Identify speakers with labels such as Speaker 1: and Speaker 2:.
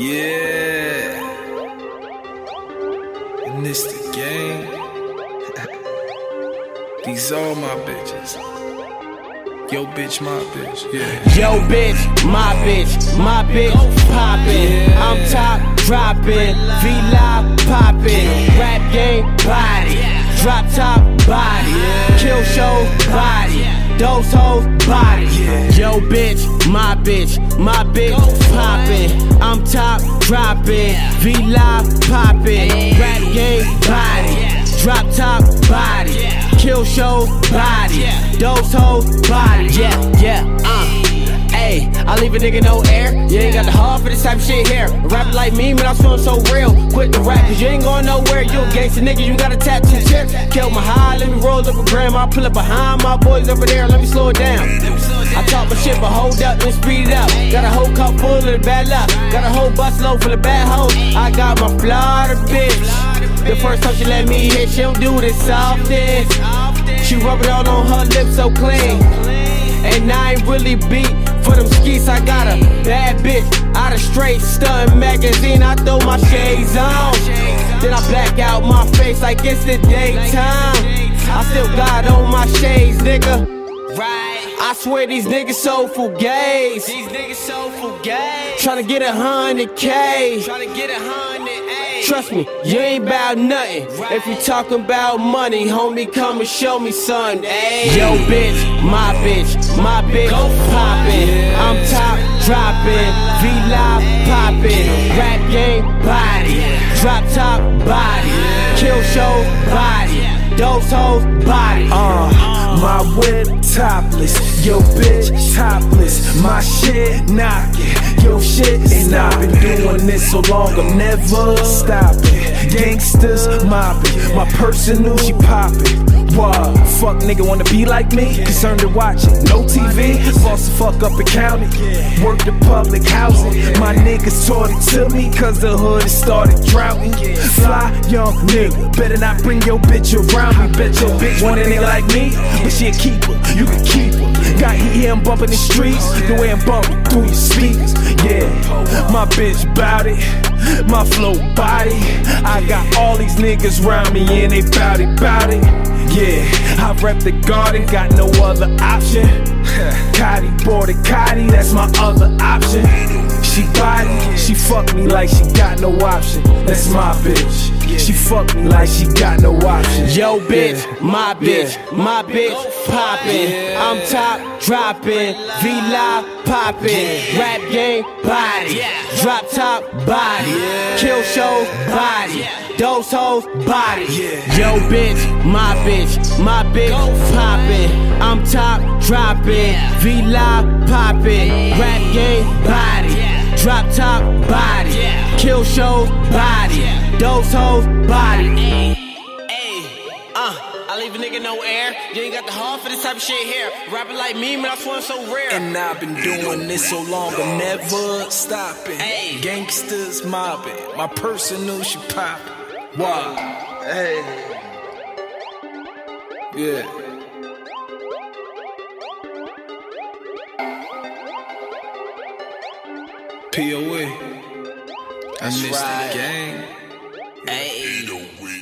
Speaker 1: Yeah. And this the game. These all my bitches. Yo, bitch, my bitch. Yeah.
Speaker 2: Yo, bitch, my bitch, my bitch poppin'. I'm top droppin', V live poppin'. Rap Yo, bitch, my bitch, my bitch poppin'. I'm top droppin', V live poppin'. Rap game body, drop top body, kill show body, those hoes body. Yeah, yeah, uh. Ayy, I leave a nigga no air. You ain't got the heart for this type of shit here. Rap like me, man, I'm feeling so real. Quit the rap, cause you ain't going nowhere. You a gangster nigga, you got a tattoo chip. Kill my high, let me roll up a gram. I pull up behind my boys over there, let me slow it down. I talk my shit, but hold up and speed it up. Got a whole cup full of bad luck. Got a whole bus load full of bad hoes. I got my Florida bitch. The first time she let me hit, she don't do this often. She rub it all on her lips so clean. And I ain't really beat for them skeets. I got a bad bitch out of straight stun magazine. I throw my shades on. Then I black out my face like it's the daytime. I still got on my shades, nigga. Right. I swear these niggas so fugazi. These niggas so fugazi. Tryna get a hundred K. Tryna get a hundred A. Trust me, you ain't about nothing. If you talking about money, homie, come and show me something. Ayy. Yo, bitch, my bitch, my bitch poppin'. I'm top droppin', V live poppin'. Rap game body, drop top body, kill show body, those hoes body.
Speaker 1: Uh, my whip topless, yo bitch topless, my shit knocking, yo shit been doing this so long. I'm never stopping. Gangsters mopping, my personal she popping. What? Fuck nigga wanna be like me? Concerned to watching, no TV, boss the fuck up the county, work the public housing. My niggas taught it to me, cause the hood started droughting. Fly young nigga, better not bring your bitch around me. Bet your bitch want a nigga like me, but she a keeper, you can keep her. Got heat here, I'm bumping the streets, the way I'm bumping through your speakers. Yeah, my bitch bout it, my flow body. I got all these niggas round me and they bout it, bout it. Yeah, I rep the garden, got no other option. Cotty, boarded Cotty, that's my other option. She body, she fuck me like she got no option. That's my bitch. She fuck me like she got no option.
Speaker 2: Yo, bitch, my bitch, my bitch poppin'. I'm top droppin', Vlive poppin'. Rap game body, drop top body, kill show body, those hoes body. Yo, bitch, my bitch, my bitch poppin'. I'm top droppin', Vlive poppin'. Rap game body, drop top body, kill show body, those hoes body. Uh, I leave a nigga no air. You ain't got the heart for this type of shit here. Rapping like me, man, I swear I'm so rare.
Speaker 1: And I've been doing this so long, I'm never stopping.
Speaker 2: Ayy.
Speaker 1: Gangsters mobbing, my personal she popping. Wow. Hey. Yeah. POA. I missed
Speaker 2: right.
Speaker 1: the game.
Speaker 2: Ayy.